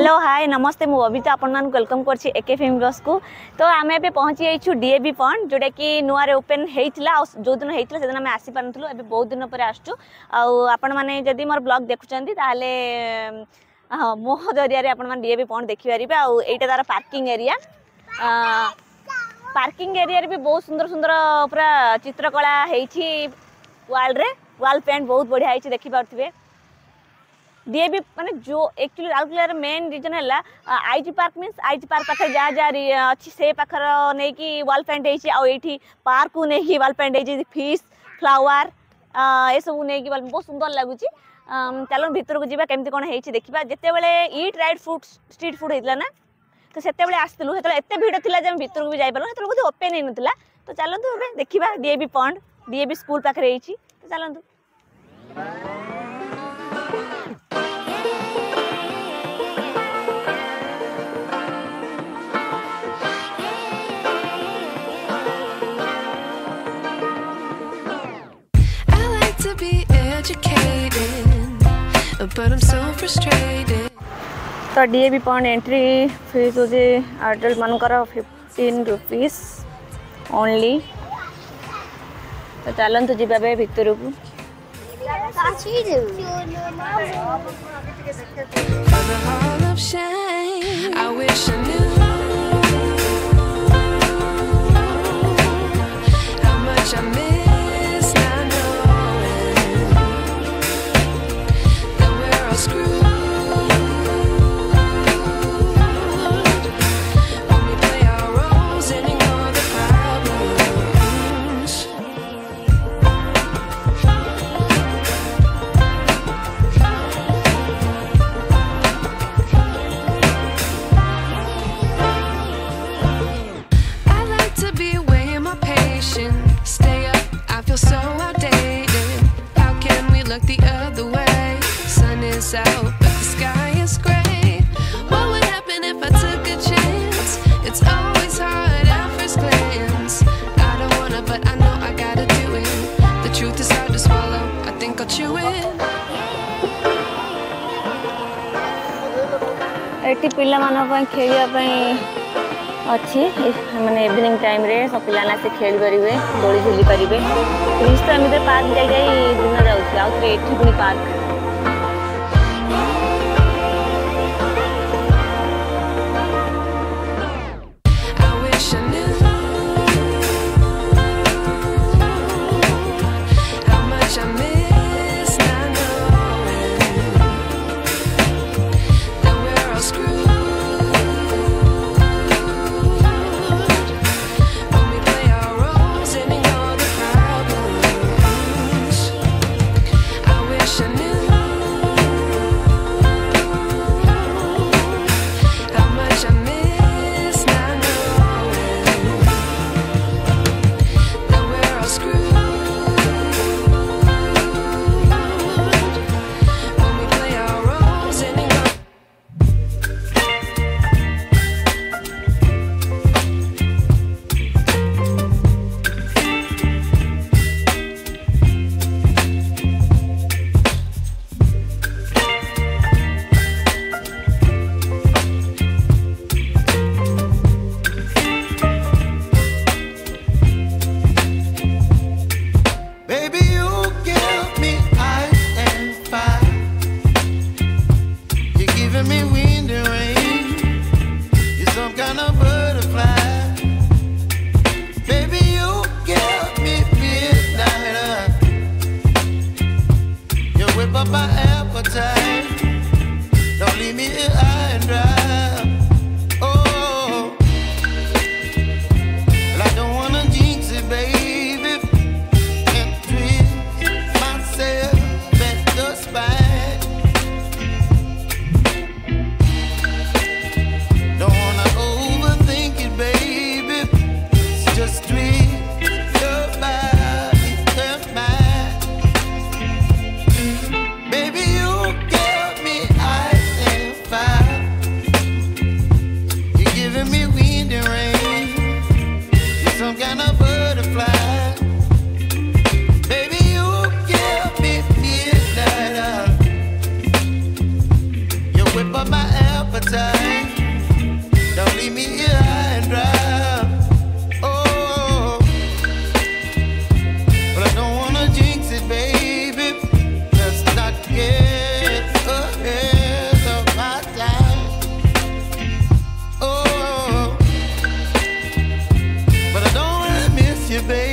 Hello hi namaste মু অভিতা আপনার welcome করছি একে ফিল্ম গ্লসু তো আমি এবার পৌঁছে যাইছু ডিএবি পন্ড যেটা কি নূয়ারে ওপেন হয়েছিল যেদিন হয়েছিল সেদিন আমি আসিপারু এবার বহু দিন পরে আসছু আপন মানে যদি মোর ব্লগ দেখুছেন তাহলে হ্যাঁ মো জরিয়া আপনার ডিএবি ফন্ড দেখিপারে আইটা তার পার্কিং এরিয়া পার্কিং এরিয়ার বি বহু সুন্দর সুন্দর পুরা চিত্রকলা হয়েছি ওয়াল্রে ওয়াল পেন্ট বহু বড়িয়া হয়েছে দেখিপারে डीए भी मानते जो एक्चुअली राउरकेलार मेन रिजन है I G park mean I G park पाखे जहाँ जहाँ अच्छी से पाखर नहीं कि वाल पेंट होती पार्क को नहीं कि वाल पेंट होती फिश फ्लावर ये सब नहीं कि बहुत सुंदर लगुच चल भर को जी कमी कौन है देखा जिते but right food street food होता ना तो से आसलू से भिड़ थी जो भितर को भी जाइल से बोलते ओपेन हो ना तो चलतु देखा डीए भी पंड डीए भी स्कूल पाखे तो चलतु Bye. तो डी भी बी पॉइंट एंट्री फीस होती अडल्ट मानकर फिफ्टीन रुपीज ओनली तो चलतु जी भर को I wish I knew out, but the sky is gray. What would happen if I took a chance? It's always hard at first glance. I don't wanna, but I know I gotta do it. The truth is hard to swallow. I think I'll chew it. ଏଠି ପିଲାମାନଙ୍କ ପାଇଁ ଖେଳିବା ପାଇଁ ଅଛି ମାନେ evening ଟାଇମ୍ରେ ସବୁ ପିଲାମାନେ ଆସି ଖେଳିପାରିବେ ଦୋଳି ଝୁଲି ପାରିବେ ଫ୍ରିଜ୍ ତ ଏମିତି ପାର୍କ ଯାଇ ଯାଇ ଦିନ ଯାଉଛି ଆଉ ଥରେ ଏଠି ପୁଣି park a baby.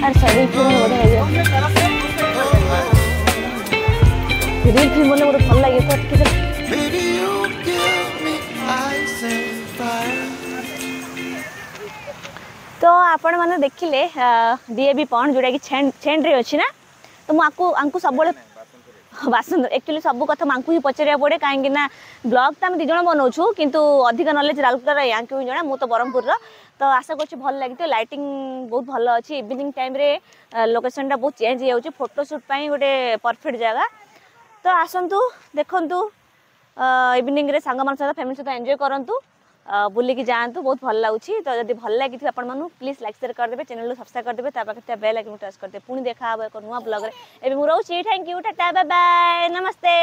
I am sorry. Grill film বলে মোটে ভাল লাগে তো ଟିକେ ତ ଆପଣମାନେ ଦେଖିଲେ ଡିଏବି ପଣ୍ଡ ଯେଉଁଟାକି ଛେଣ୍ଡରେ ଅଛି ନା ତ ମୁଁ ଆକୁ ଆଙ୍କୁ ସବୁବେଳେ ବାସନ୍ତ ଆକ୍ଚୁଆଲି ସବୁ କଥା ମାଙ୍କୁ ହିଁ ପଚାରିବାକୁ ପଡ଼େ କାହିଁକି ନା ବ୍ଲଗ୍ ତ ଆମେ ଦୁଇ ଜଣ ବନାଉଛୁ କିନ୍ତୁ ଅଧିକ ନଲେଜ୍ ରାଉରକେଲାର ୟାଙ୍କୁ ହିଁ ଜଣା ମୁଁ ତ ବ୍ରହ୍ମପୁରର ତ ଆଶା କରୁଛି ଭଲ ଲାଗିଥିବ ଲାଇଟିଂ ବହୁତ ଭଲ ଅଛି ଇଭିନିଂ ଟାଇମ୍ରେ ଲୋକେସନ୍ଟା ବହୁତ ଚେଞ୍ଜ ହେଇଯାଉଛି ଫଟୋସୁଟ୍ ପାଇଁ ଗୋଟେ ପରଫେକ୍ଟ ଜାଗା ତ ଆସନ୍ତୁ ଦେଖନ୍ତୁ ଇଭିନିଂରେ ସାଙ୍ଗମାନଙ୍କ ସହିତ ଫ୍ୟାମିଲି ସହିତ ଏନ୍ଜୟ କରନ୍ତୁ ବୁଲିକି ଯାଆନ୍ତୁ ବହୁତ ଭଲ ଲାଗୁଛି ତ ଯଦି ଭଲ ଲାଗିଥିବ ଆପଣମାନଙ୍କୁ ପ୍ଲିଜ୍ ଲାଇକ୍ ସେୟାର କରିଦେବେ ଚ୍ୟାନେଲ୍ରୁ ସବସ୍କ୍ରାଇବ୍ କରିଦେବେ ତା ପାଖରେ ଥିବା ବେଲ୍ ମୁଁ ଟଚ୍ କରିଦେବେ ପୁଣି ଦେଖା ହେବ ଏକ ନୂଆ ବ୍ଲଗ୍ରେ ଏବେ ମୁଁ ରହୁଛି thank you Tata bye bye Namaste